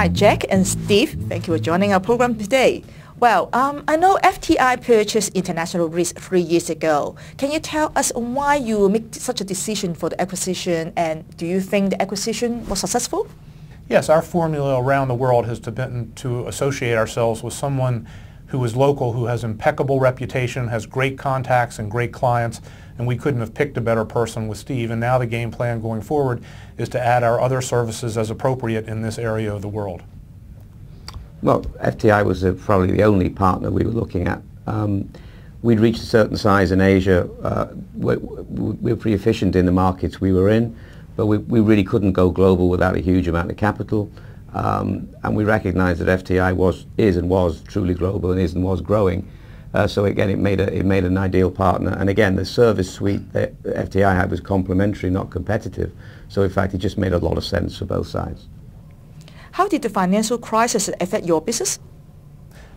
Hi, Jack and Steve. Thank you for joining our program today. Well, um, I know FTI purchased International Risk three years ago. Can you tell us why you make such a decision for the acquisition and do you think the acquisition was successful? Yes, our formula around the world has been to associate ourselves with someone who is local, who has impeccable reputation, has great contacts and great clients, and we couldn't have picked a better person with Steve. And now the game plan going forward is to add our other services as appropriate in this area of the world. Well, FTI was uh, probably the only partner we were looking at. Um, we'd reached a certain size in Asia. Uh, we, we, were pretty efficient in the markets we were in, but we, we really couldn't go global without a huge amount of capital. Um, and we recognized that FTI was, is and was truly global and is and was growing. Uh, so again, it made, a, it made an ideal partner. And again, the service suite that FTI had was complementary, not competitive. So in fact, it just made a lot of sense for both sides. How did the financial crisis affect your business?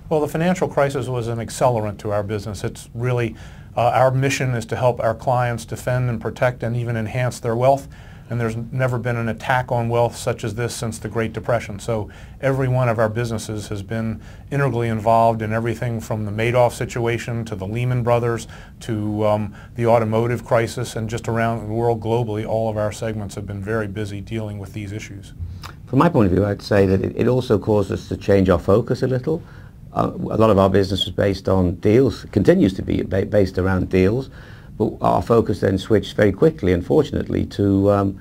Well, the financial crisis was an accelerant to our business. It's really, uh, our mission is to help our clients defend and protect and even enhance their wealth. And there's never been an attack on wealth such as this since the Great Depression. So every one of our businesses has been integrally involved in everything from the Madoff situation to the Lehman Brothers to um, the automotive crisis and just around the world globally, all of our segments have been very busy dealing with these issues. From my point of view, I'd say that it, also caused us to change our focus a little. Uh, a lot of our business was based on deals, continues to be ba based around deals, but our focus then switched very quickly, unfortunately, to um,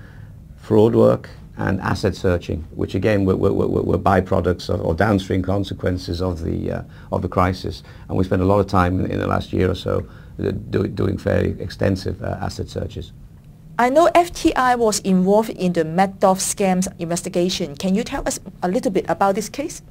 fraud work and asset searching, which again were, were, were, were byproducts of, or downstream consequences of the, uh, of the crisis. And we spent a lot of time in, in the last year or so uh, do, doing fairly extensive uh, asset searches. I know FTI was involved in the Madoff scams investigation. Can you tell us a little bit about this case?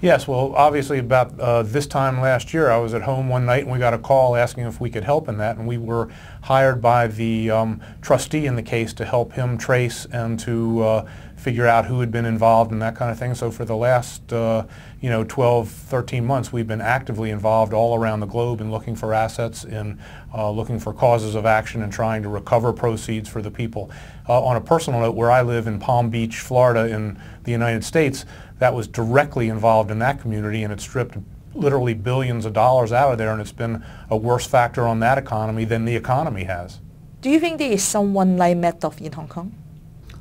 Yes, well, obviously about uh, this time last year, I was at home one night and we got a call asking if we could help in that, and we were hired by the um, trustee in the case to help him trace and to uh, figure out who had been involved and that kind of thing. So for the last, uh, you know, 12, 13 months, we've been actively involved all around the globe in looking for assets, in uh, looking for causes of action and trying to recover proceeds for the people. Uh, on a personal note, where I live in Palm Beach, Florida in the United States, that was directly involved in that community and it stripped literally billions of dollars out of there and it's been a worse factor on that economy than the economy has. Do you think there is someone like Madoff in Hong Kong?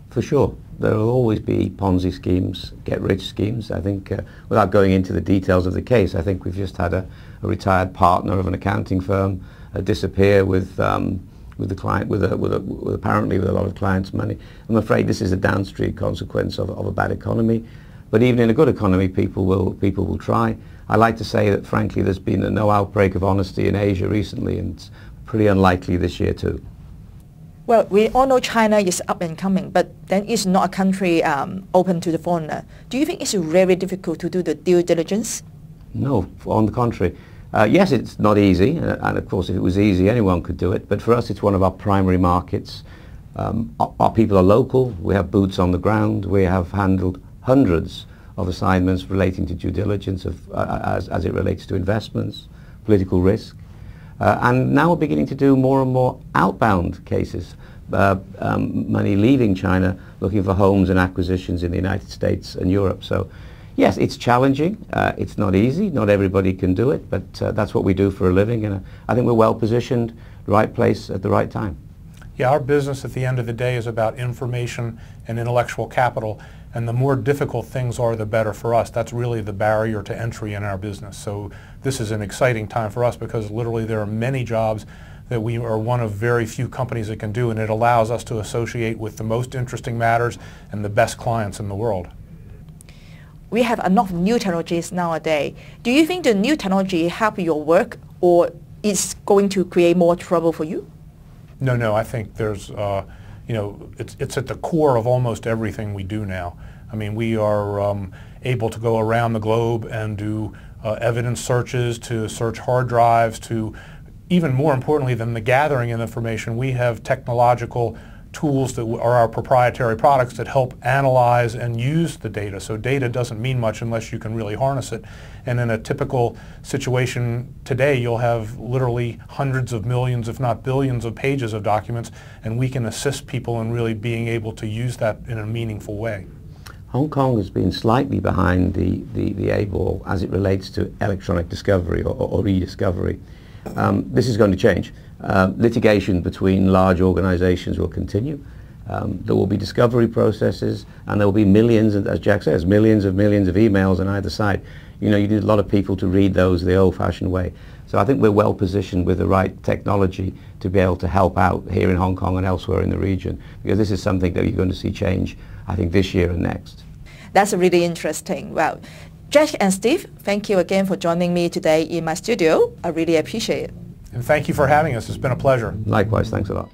For sure there will always be Ponzi schemes, get-rich schemes. I think, uh, without going into the details of the case, I think we've just had a, a retired partner of an accounting firm uh, disappear with um, with the client, with, a, with, a, with, apparently with a lot of clients' money. I'm afraid this is a downstream consequence of, of a bad economy. But even in a good economy, people will people will try. I like to say that, frankly, there's been no outbreak of honesty in Asia recently, and it's pretty unlikely this year too. Well, we all know China is up and coming, but then it's not a country um, open to the foreigner. Do you think it's very difficult to do the due diligence? No, on the contrary. Uh, yes, it's not easy, uh, and of course if it was easy anyone could do it, but for us it's one of our primary markets. Um, our, our, people are local, we have boots on the ground, we have handled hundreds of assignments relating to due diligence of, uh, as, as it relates to investments, political risk. Uh, and now we're beginning to do more and more outbound cases, uh, um, money leaving China looking for homes and acquisitions in the United States and Europe. So yes, it's challenging. Uh, it's not easy. Not everybody can do it, but uh, that's what we do for a living. And uh, I think we're well positioned, right place at the right time. Yeah, our business at the end of the day is about information and intellectual capital. And the more difficult things are, the better for us. That's really the barrier to entry in our business. So this is an exciting time for us because literally there are many jobs that we are one of very few companies that can do, and it allows us to associate with the most interesting matters and the best clients in the world. We have enough new technologies nowadays. Do you think the new technology help your work or is going to create more trouble for you? No, no. I think there's, uh, you know, it's, it's at the core of almost everything we do now. I mean, we are um, able to go around the globe and do uh, evidence searches, to search hard drives, to even more importantly than the gathering of information, we have technological tools that are our proprietary products that help analyze and use the data. So data doesn't mean much unless you can really harness it. And in a typical situation today, you'll have literally hundreds of millions, if not billions of pages of documents, and we can assist people in really being able to use that in a meaningful way. Hong Kong has been slightly behind the, the, the as it relates to electronic discovery or, or e-discovery. Um, this is going to change. Uh, litigation between large organizations will continue. Um, there will be discovery processes and there will be millions, as Jack says, millions of millions of emails on either side. You know, you need a lot of people to read those the old-fashioned way. So I think we're well positioned with the right technology to be able to help out here in Hong Kong and elsewhere in the region because this is something that you're going to see change, I think, this year and next. That's really interesting. Well, Jack and Steve, thank you again for joining me today in my studio. I really appreciate it. And thank you for having us. It's been a pleasure. Likewise. Thanks a lot.